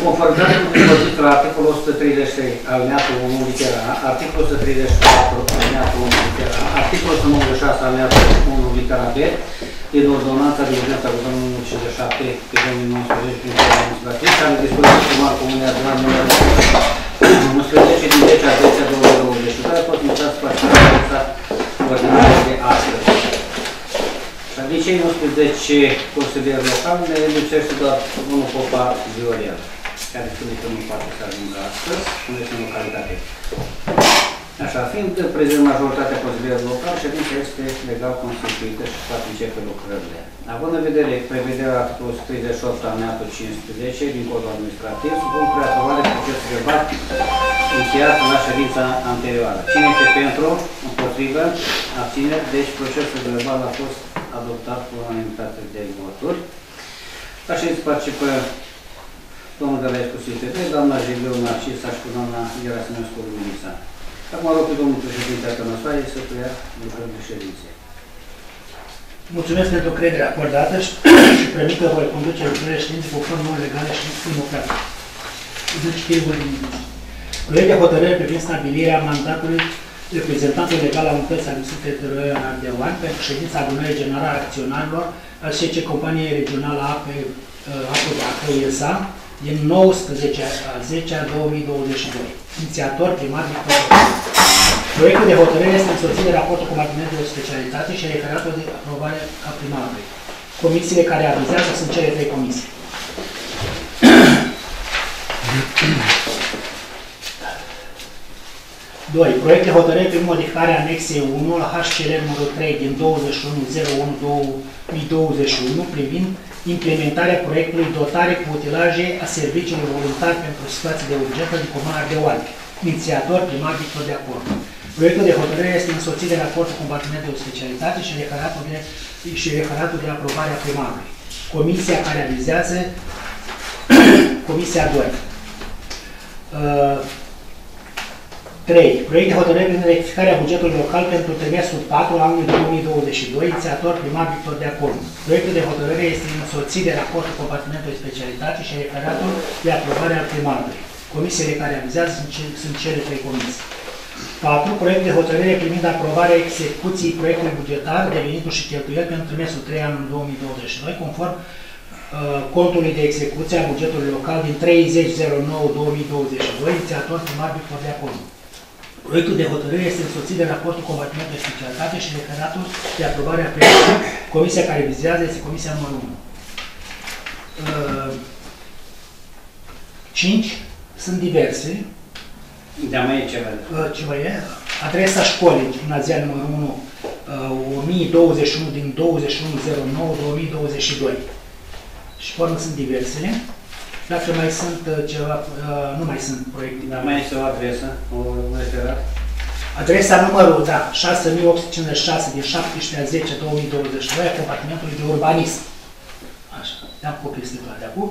În conformitate cu dispoziția la articolul 133 alineatul 1 litera A, articolul 134 alineatul 1 litera A, articolul 196 alineatul 1 litera B, din ordonanța de urgență cu domnul 57 pe 2019 prin codul administrativ, care dispoziție primar comunea de la numărul 11 din 10 a 10 a 2020, care pot intra spațial ordinare de astăzi. Din cei 11 consilieri locali ne lipsește doar domnul Popa Vioriel, care spune că nu poate să ajungă astăzi, nu este în localitate. Așa, fiind prezent majoritatea consilierilor locali, ședința este legal constituită și poate începe lucrările. Având în vedere prevederea articolul 138 alineatul 15 din codul administrativ, supun preaprobare procesul verbal încheiat la ședința anterioară. Cine este pentru, împotrivă, abține, deci procesul verbal a fost adoptat cu unanimitate de voturi. La ședință participă domnul Gălescu STP, doamna Jiviu Narcisa și cu doamna Gerasinescu Luminița. Acum rog pe domnul președinte al Tănăsoare să preia lucrările ședinței. Mulțumesc pentru crederea acordată și, și permit că voi conduce lucrările ședinței conform noi legale și democratice. Deci, Proiect de hotărâre privind stabilirea mandatului reprezentantului legal al unității administrative teritoriale în Ardeoan pentru ședința adunării generale a acționarilor al SC Companiei Regională Ape, Apă Bacă, ESA, din 19 a 10 a 2022. Inițiator primar Victor Proiectul de hotărâre este însoțit de raportul compartimentului de specialitate și referatul de aprobare a primarului. Comisiile care avizează sunt cele trei comisii. 2. Proiect de hotărâre prin modificarea anexei 1 la HCR numărul 3 din 21.01.2021 privind implementarea proiectului dotare cu utilaje a serviciilor voluntari pentru situații de urgență din Comuna Ardeoane. Inițiator primar Victor de Acord. Proiectul de hotărâre este însoțit de raportul compartimentului de specialitate și referatul de, și referatul de aprobare a primarului. Comisia care avizează Comisia 2. Uh, 3. Proiect de hotărâre privind rectificarea bugetului local pentru trimestrul 4 al anului 2022, inițiator primar Victor de Acord. Proiectul de hotărâre este însoțit de raportul compartimentului specialitate și referatul de aprobare al primarului. Comisiile care avizează sunt, ce, sunt cele trei comisii. 4. Proiect de hotărâre privind aprobarea execuției proiectului bugetar de venituri și cheltuieli pentru trimestrul 3 anul 2022, conform uh, contului de execuție a bugetului local din 30.09.2022, inițiator primar Victor de Acord. Proiectul de hotărâre este însoțit de raportul compartimentului de specialitate și declaratul de aprobare a proiectului. Comisia care vizează este Comisia numărul 1. 5 uh, sunt diverse. Da, mai e ceva. Uh, ce mai e? Adresa școlii, gimnazia numărul 1, 1021 din 2109-2022. Și formă sunt diversele. Dacă mai sunt uh, ceva, uh, nu mai sunt proiecte. Dar mai este o adresă, o referat? Adresa numărul, da, 6856 din 17 a 10 2022 a compartimentului de urbanism. Așa, am copiii stipula de acum.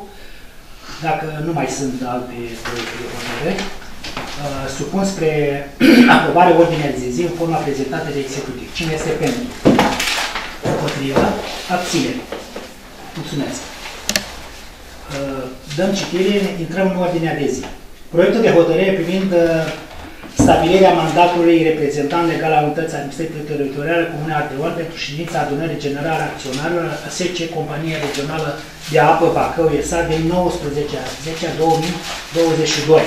Dacă nu mai sunt alte proiecte de hotărâre, uh, supun spre aprobare ordinea de zi în forma prezentată de executiv. Cine este pentru? Împotriva? Abținere. Mulțumesc. Uh, dăm citire, intrăm în ordinea de zi. Proiectul de hotărâre privind uh, stabilirea mandatului reprezentant legal al unității administrative teritoriale Comune Ardeon pentru ședința adunării generale acționarilor SC Compania Regională de Apă Bacău ESA din 19 a 10 a 2022.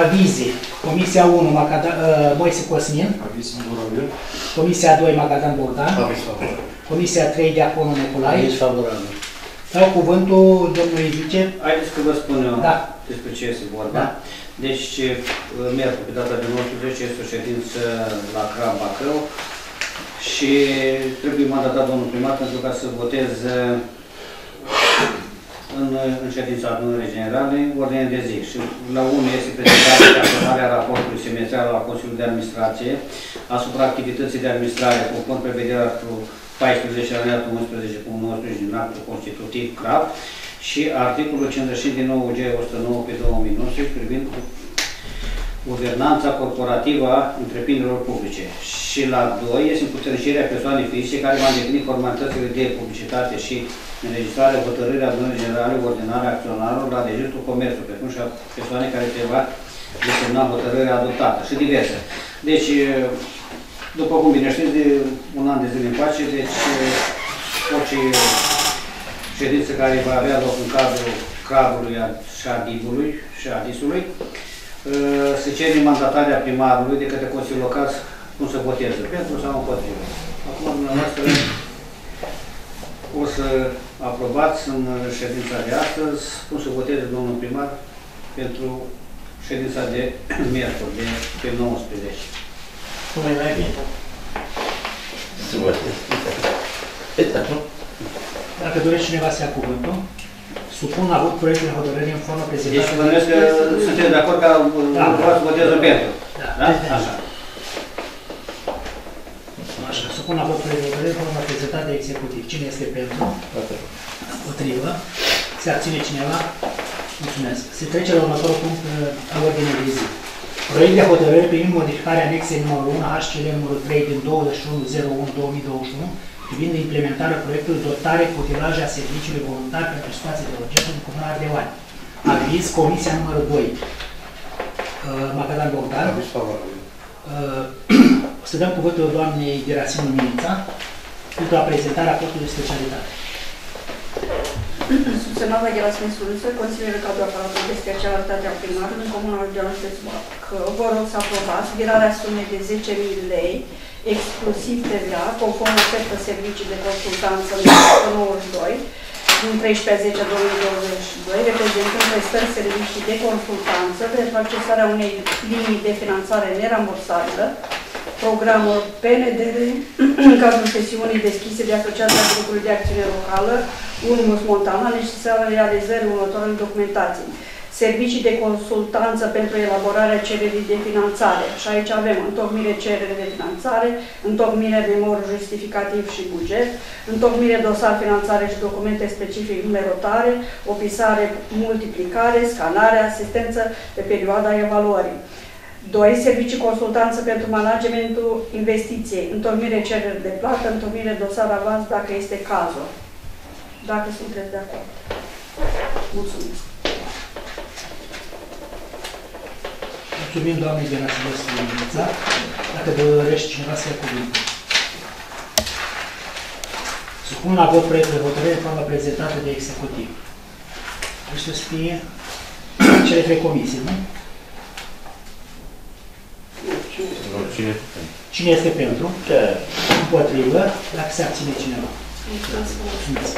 Avize. Comisia 1, Macada, uh, Moise Cosmin. Aviz favorabil. Comisia 2, Magadan Bogdan. Aviz favorabil. Comisia 3, Diaconul Neculai. Aici favorabil. Dau cuvântul domnului vice. Haideți că vă spun eu Da. despre ce este vorba. Da. Deci, miercuri, pe data de 19, este o ședință la Cram Bacău și trebuie mandatat domnul primar pentru ca să votez în, în ședința adunării generale ordine de zi. Și la 1 este prezentarea de aprobarea raportului semestrial al Consiliului de Administrație asupra activității de administrare conform prevederea articolul 14 alineatul 11 cu 19 din actul constitutiv CRAP și articolul 55 din 9 G 109 pe 2019 privind guvernanța corporativă a întreprinderilor publice. Și la 2 este împuternicerea persoanei fizice care va îndeplini formalitățile de publicitate și înregistrarea hotărârii adunării generale ordinare a acționarilor la Registrul Comerțului, precum și a persoanei care trebuie desemna hotărârea adoptată și diverse. Deci, după cum bine știți, de un an de zile încoace, deci orice ședință care va avea loc în cadrul cadrului și a DIB-ului și a DIS-ului, se cere mandatarea primarului de către Consiliul Local cum să voteze, pentru sau împotrivă. Acum, dumneavoastră, o să aprobați în ședința de astăzi cum să voteze domnul primar pentru ședința de miercuri, de pe 19. Nu mai mai bine. Să votez. Dacă dorește cineva să ia cuvântul, supun la vot proiectul de hotărâre în formă prezentată. Deci, bănuiesc că sunteți de acord ca Da. vreau să voteze pentru. Da, Da? da. Așa. Așa, supun la vot proiectul de hotărâre în formă prezentată de executiv. Cine este pentru? Împotrivă. Se abține cineva? Mulțumesc. Se trece la următorul punct uh, al ordinei de zi. Proiect de hotărâre privind modificarea anexei numărul 1 HCL numărul 3 din 21.01.2021 privind implementarea proiectului dotare cu utilaje a serviciului voluntar pentru situații de urgență în Comuna Ardeoani. Aviz, Comisia numărul 2. Uh, Magadan Bogdan. Uh, o să dăm cuvântul doamnei Gerasinu Minița pentru a prezenta raportul de specialitate. Subsemnată Gerasim Sulță, consideră că aparatul de specialitate a primarului în Comuna Ardeal că vă rog să aprobați virarea sumei de 10.000 lei, exclusiv TVA, conform ofertă servicii de consultanță în 92, din 13.10.2022, reprezentând prestări servicii de consultanță pentru accesarea unei linii de finanțare nerambursabilă, programul PNDR în cadrul sesiunii deschise de Asociația Grupului de Acțiune Locală, Ulmus Montana, necesară realizării următoarele documentații. Servicii de consultanță pentru elaborarea cererii de finanțare. Și aici avem întocmire cerere de finanțare, întocmire memor justificativ și buget, întocmire dosar finanțare și documente specific numerotare, opisare multiplicare, scanare, asistență pe perioada evaluării. 2. Servicii consultanță pentru managementul investiției, întocmire cereri de plată, întocmire dosar avans dacă este cazul. Dacă sunteți de acord. Mulțumesc. Mulțumim doamnei Gerasinescu Minița. Dacă dorește cineva să ia cuvântul. Supun la vot proiectul de hotărâre în forma prezentată de executiv. Aici să fie cele trei comisii, nu? Cine? Cine este pentru? Da. Împotrivă? Dacă se abține cineva. Mulțumesc. Mulțumesc.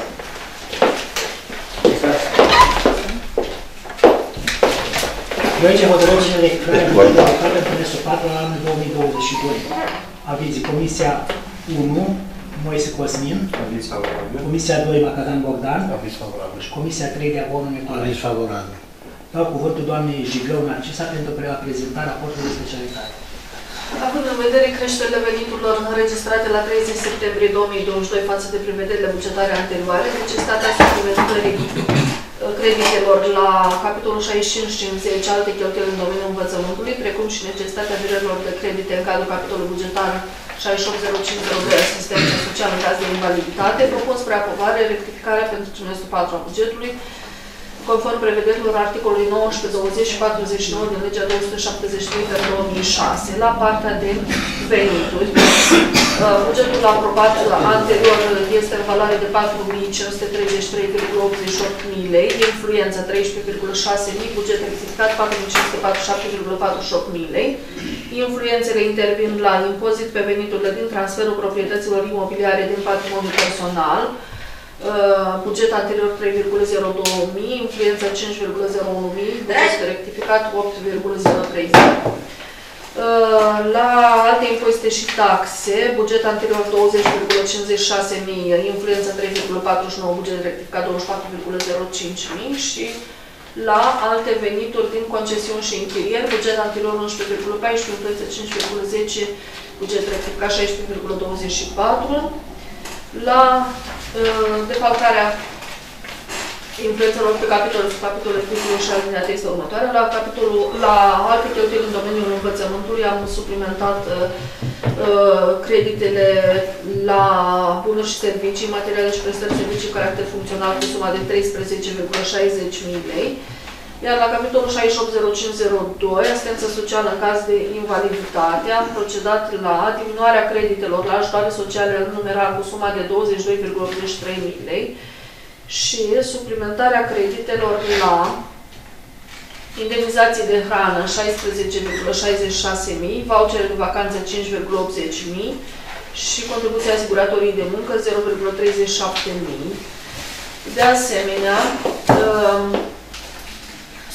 Proiect de hotărâre cine declară în local pentru nesopat la anul 2022. Avizi Comisia 1, Moise Cosmin, Aviz favorabil. Comisia 2, Macadam Bogdan Aviz favorabil. și Comisia 3 de Abonul Nicolae. Aviz favorabil. Dau cuvântul doamnei Jiglău Narcisa pentru a prezenta raportul de specialitate. Având în vedere creșterile veniturilor înregistrate la 30 septembrie 2022 față de prevederile bugetare anterioare, necesitatea suplimentării uh, creditelor la capitolul 65-50 alte cheltuieli în domeniul învățământului, precum și necesitatea virărilor de credite în cadrul capitolului bugetar 680502 asistență socială în caz de invaliditate, propun spre aprobare rectificarea pentru trimestrul 4 a bugetului, conform prevederilor articolului 19, 20 și 49 din legea 273 pe 2006. La partea de venituri, uh, bugetul aprobat anterior este în valoare de 4.533,88 mii lei, influență 13,6 mii, buget rectificat 4.547,48 mii lei. Influențele intervin la impozit pe veniturile din transferul proprietăților imobiliare din patrimoniu personal, Uh, buget anterior 3,02 mii, influența 5,01 mii, buget rectificat 8,030. Uh, La alte impozite și taxe, buget anterior 20,56 mii, influența 3,49, buget rectificat 24,05 mii și la alte venituri din concesiuni și închirieri, buget anterior 11,14, influență 5,10, buget rectificat 16,24 la uh, defalcarea influențelor pe capitolul sub capitolul titlul și alineate este următoarea. La capitolul, la alte cheltuieli în domeniul învățământului am suplimentat uh, uh, creditele la bunuri și servicii, materiale și prestări servicii cu caracter funcțional cu suma de 13,60 mii lei. Iar la capitolul 680502, asistență socială în caz de invaliditate, am procedat la diminuarea creditelor la ajutoare sociale în numerar cu suma de 22,83 mii lei și suplimentarea creditelor la indemnizații de hrană 16,66 mii, vouchere de vacanță 5,80 mii și contribuția asiguratorii de muncă 0,37 mii. De asemenea, um,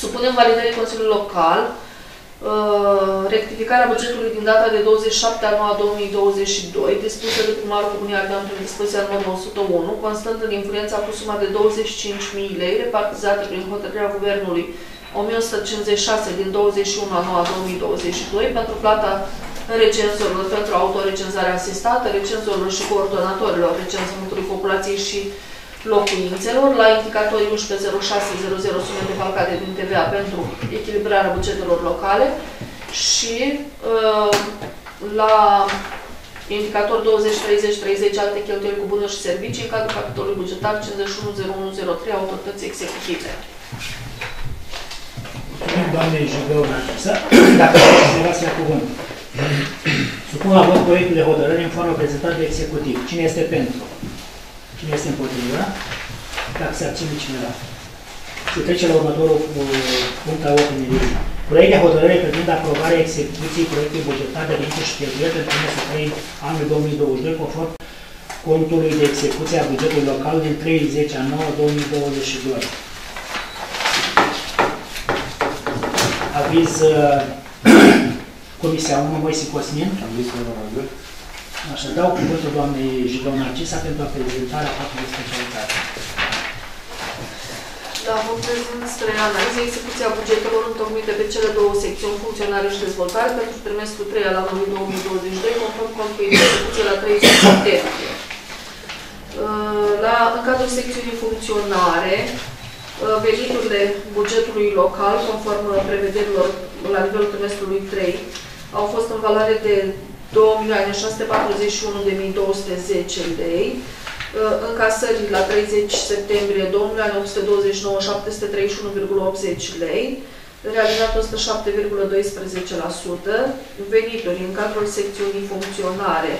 Supunem validării Consiliului Local. Uh, rectificarea bugetului din data de 27 a 9 2022, dispusă de primarul Comunii Ardeal prin dispoziția numărul 101, constând în influența cu suma de 25.000 lei, repartizată prin hotărârea Guvernului 1156 din 21 a 9 2022, pentru plata recenzorilor pentru autorecenzare asistată, recenzorilor și coordonatorilor recenzământului populației și locuințelor, la indicatorii 110600 sume defalcate din TVA pentru echilibrarea bugetelor locale și uh, la indicator 20-30-30 alte cheltuieli cu bunuri și servicii în cadrul capitolului bugetar 510103 autorității executive. Mulțumim, doamne Jigău Narcisa. Dacă cineva să ia cuvânt. Supun la vot proiectul de hotărâre în formă prezentat de executiv. Cine este pentru? Cine este împotrivă? Dacă se abține cineva. Se trece la următorul uh, punct al ordinii Proiect de hotărâre privind aprobarea execuției proiectului bugetar de venituri și cheltuieli pentru trimestrul 3 anul 2022 conform contului de execuție a bugetului local din 30 a 9 2022. Aviz uh, Comisia 1, Moise Cosmin. Aviz favorabil. Așa, dau cuvântul doamnei Jigău Narcisa pentru a prezentarea faptului de specialitate. Da, vă prezint spre analiză execuția bugetelor întocmite pe cele două secțiuni, funcționare și dezvoltare, pentru trimestrul 3 al anului 2022, conform contului de execuție la 30 septembrie. Uh, La, în cadrul secțiunii funcționare, uh, veniturile bugetului local, conform prevederilor la nivelul trimestrului 3, au fost în valoare de 2.641.210 lei, Uh, încasării la 30 septembrie 2.829.731,80 lei, realizat 107,12%, venituri în cadrul secțiunii funcționare,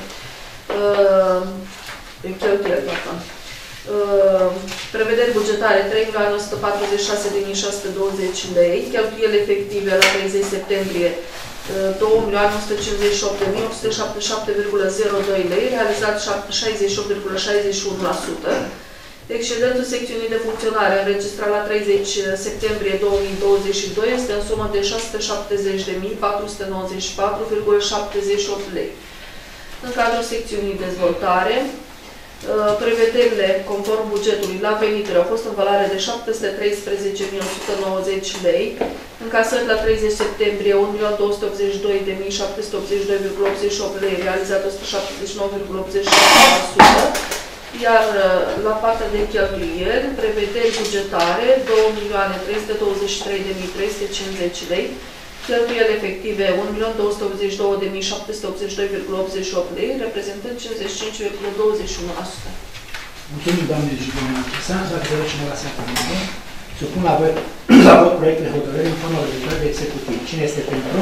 uh, cheltuieli, pardon, uh, prevederi bugetare 3.146.620 lei, cheltuieli efective la 30 septembrie 2.158.877,02 lei, realizat 68,61%. Excedentul secțiunii de funcționare înregistrat la 30 septembrie 2022 este în sumă de 670.494,78 lei. În cadrul secțiunii dezvoltare, prevederile conform bugetului la venituri au fost în valoare de 713.190 lei, încasări la 30 septembrie 1.282.782,88 lei, realizat 179,86%, iar la partea de cheltuieli, prevederi bugetare 2.323.350 lei, cheltuieli efective 1.282.782,88 lei, reprezentând 55,21%. Mulțumim, doamne și domnule Chisa. Dacă vreau cineva să ia cuvântul, supun la vot, la vot proiectul de hotărâre în formă de de executiv. Cine este pentru?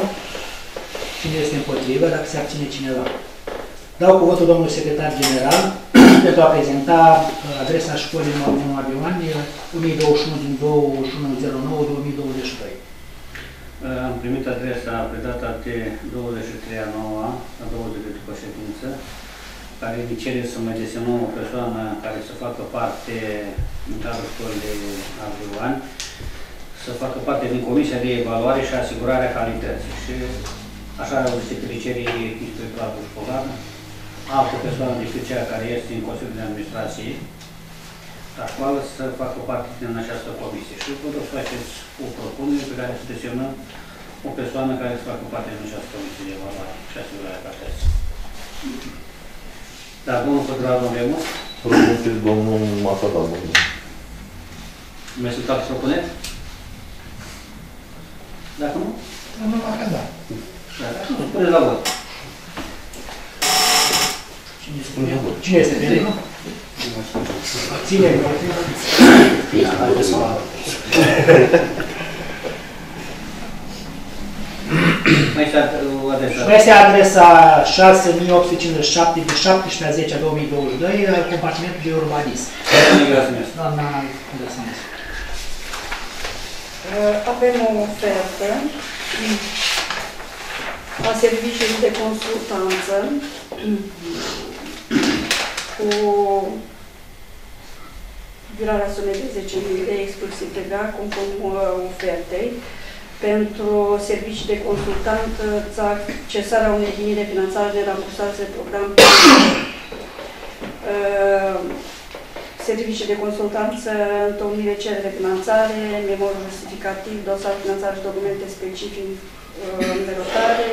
Cine este împotrivă? Dacă se abține cineva. Dau cuvântul domnului secretar general pentru a prezenta uh, adresa școlii numărul 1 Abioani, 1021 din 2109-2022. Am primit adresa pe data de 23 a 9 a 20 de după ședință, care îmi cere să mă desemnăm o persoană care să facă parte în cadrul școlii Ardeoani, să facă parte din Comisia de Evaluare și Asigurare a Calității. Și așa au zis cere inspectoratul școlar, altă persoană decât cea care este în Consiliul de Administrație a școală să facă parte din această comisie. Și vă să faceți o propunere pe care să desemnăm o persoană care să facă parte din această comisie de evaluare și asigurare a calității. Da, domnul Pădura, domnul Remus, Propuneți domnul Masada, domnul. mi-a să propuneți? Dacă nu? Domnul Macada. Da, dacă nu, puneți la vot. Cine este pentru? Cine este pentru? Abține. Mai este o adresă. Mai este adresa 6857 de 17 a 10 a 2022 al compartimentului de urbanism. Doamna Găsănescu. Uh, Avem o ofertă a serviciului de consultanță cu virarea sumei de 10.000 de exclusiv TVA conform uh, ofertei pentru servicii de consultant, uh, accesarea unei linii de finanțare de rambursare de program uh, servicii de consultanță, întocmire cerere de finanțare, memorul justificativ, dosar finanțare și documente specific uh, numerotare,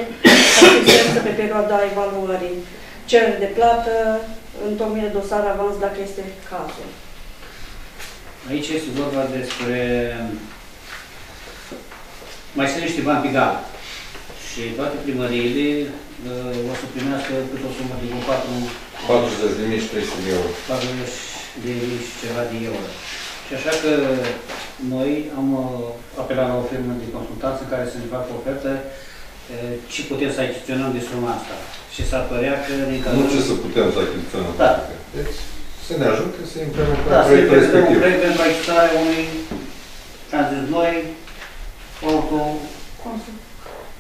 asistență pe perioada evaluării, cerere de plată, întocmire dosar avans dacă este cazul. Aici este vorba despre... Mai sunt niște bani pe gal. Și toate primăriile uh, o să primească cât o sumă de 4 40 de mii și 300 de euro. 40 de mii și ceva de euro. Și așa că noi am uh, apelat la o firmă de consultanță care să ne facă o ofertă uh, ce putem să achiziționăm de suma asta. Și s-ar părea că din Nu ce să putem să achiziționăm. Da. Deci, să ne ajute să implementăm Da, să proiectul implementăm un respectiv. proiect pentru achiziționarea unui, am zis noi, auto Consul.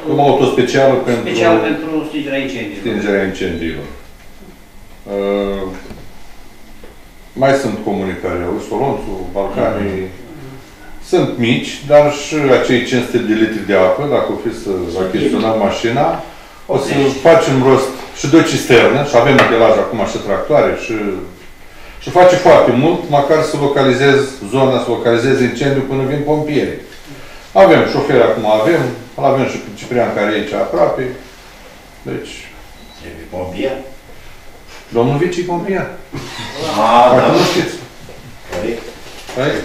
Cum auto specială pentru special pentru stingerea incendiilor. stingerea incendiilor. Uh, mai sunt comunicări, Ursolonțu, Balcanii, sunt mici, dar și acei 500 de litri de apă, dacă o fi să achiziționăm mașina, o să facem rost și de o cisternă, și avem utilaj acum și tractoare, și, și face foarte mult, măcar să localizez zona, să localizez incendiu până vin pompieri. Avem șoferi acum, avem, îl avem și pe Ciprian care e aici aproape. Deci, E pompier? domnul vici pompier. Ah, Dacă da. nu știți. Corect. Right?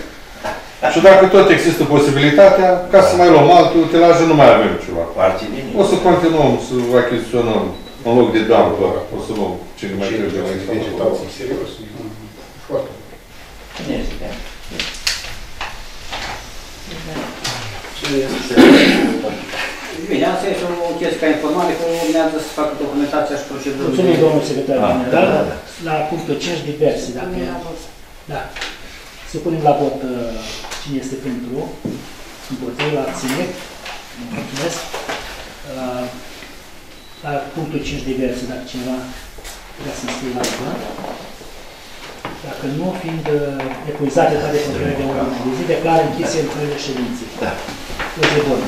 Și dacă tot există posibilitatea, ca să mai luăm altul, utilajul nu mai avem ceva. Foarte bine. O să continuăm să achiziționăm în loc de dumper, o să luăm cine mai trebuie la instalație. vegetație serios. Foarte. Cine este? Bine, asta este o chestie ca informare, că urmează să facă documentația și procedura. Mulțumim, domnul secretar Ah, general. da, da. La punctul 5, diverse, dacă Da. Să punem la vot uh, cine este pentru, împotriva, abține. Mulțumesc. La, la punctul 5, diverse, dacă cineva vrea să scrie la vot. Dacă nu, fiind uh, epuizate toate controlele de ordine de zi, declară închise lucrările ședinței. Da. Este bun.